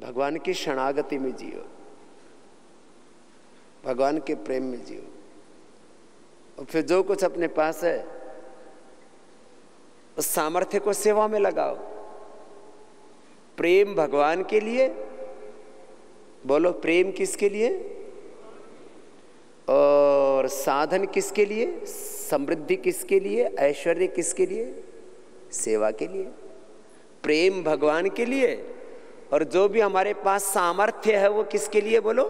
भगवान की शरणागति में जियो। भगवान के प्रेम में जियो। और फिर जो कुछ अपने पास है, उस सामर्थ्य को सेवा में लगाओ। प्रेम भगवान के लिए, बोलो प्रेम किसके लिए? और साधन किसके लिए? समृद्धि किसके लिए? ऐश्वर्य किसके लिए? सेवा के लिए। प्रेम भगवान के लिए। और जो भी हमारे पास सामर्थ्य है, वो किसके लिए बोलो?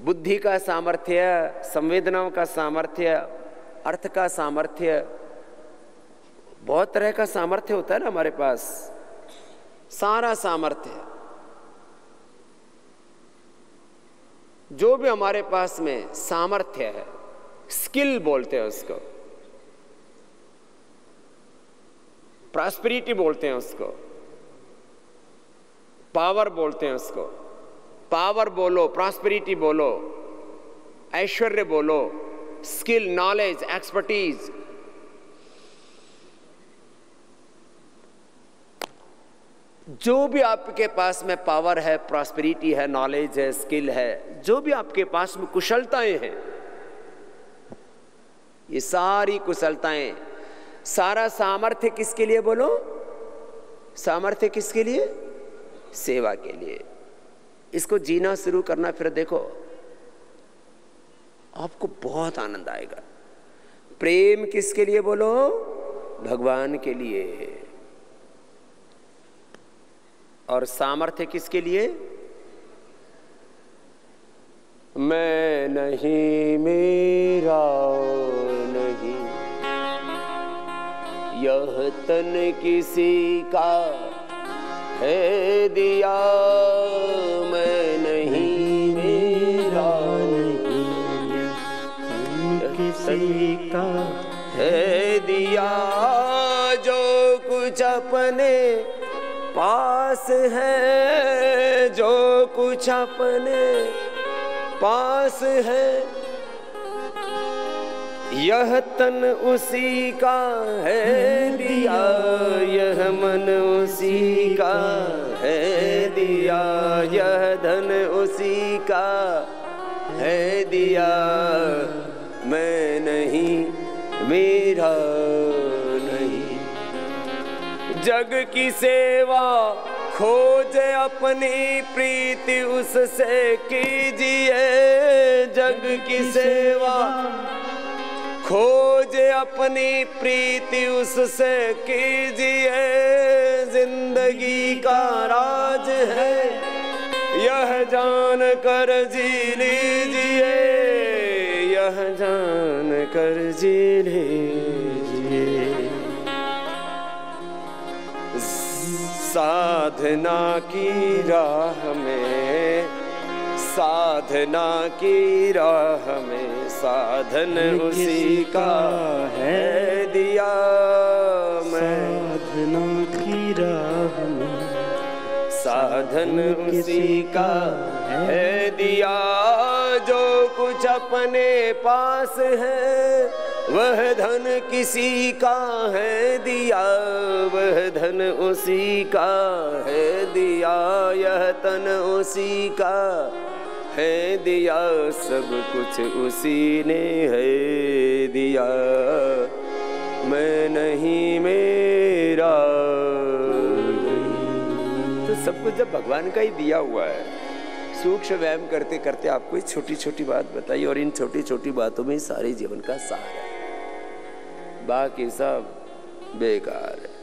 बुद्धि का सामर्थ्य, संवेदनाओं का सामर्थ्य, अर्थ का सामर्थ्य। बहुत तरह का सामर्थ्य होता है ना हमारे पास। सारा सामर्थ्य। जो भी हमारे पास में सामर्थ्य है, स्किल बोलते हैं उसको। प्रॉस्पेरिटी बोलते हैं उसको। पावर बोलते हैं उसको। पावर बोलो प्रॉस्पेरिटी बोलो, ऐश्वर्य बोलो स्किल नॉलेज एक्सपर्टीज जो भी आपके पास में पावर है प्रॉस्पेरिटी है नॉलेज है स्किल है, जो भी आपके पास में कुशलताएँ हैं, ये सारी कुशलताएँ, सारा सामर्थ्य किसके लिए बोलो? सामर्थ्य किसके लिए? सेवा के लिए। इसको जीना शुरू करना, फिर देखो, आपको बहुत आनंद आएगा। प्रेम किसके लिए बोलो? भगवान के लिए। और सामर्थ्य किसके लिए? मैं नहीं, मेरा नहीं। यह तन किसी का है? दिया, मैं नहीं, मेरा नहीं। किसी का है दिया, जो कुछ अपने पास है, जो कुछ अपने पास है। यह तन उसी का है दिया, यह मन उसी का दिया यह धन उसी का है दिया। मैं नहीं, मेरा नहीं। जग की सेवा खोज अपनी प्रीति उससे कीजिए। जग की सेवा खोज अपनी प्रीति उससे कीजिए। ज़िंदगी का राज है, यह जान कर जी लीजिए। यह जान कर जी लीजिए। साधना की राह में साधना की राह में साधन उसी का है। दिया मैं। साधना की राह में साधन उसी का है दिया। जो कुछ अपने पास है वह धन किसी का है दिया। वह धन उसी का है दिया यह तन उसी का है दिया, सब कुछ उसी ने है दिया। मैं नहीं मेरा। तो सब कुछ जब भगवान का ही दिया हुआ है, सूक्ष्म व्यायाम करते करते आपको एक छोटी छोटी बात बताई और इन छोटी छोटी बातों में सारे जीवन का सार है। बाकी सब बेकार है।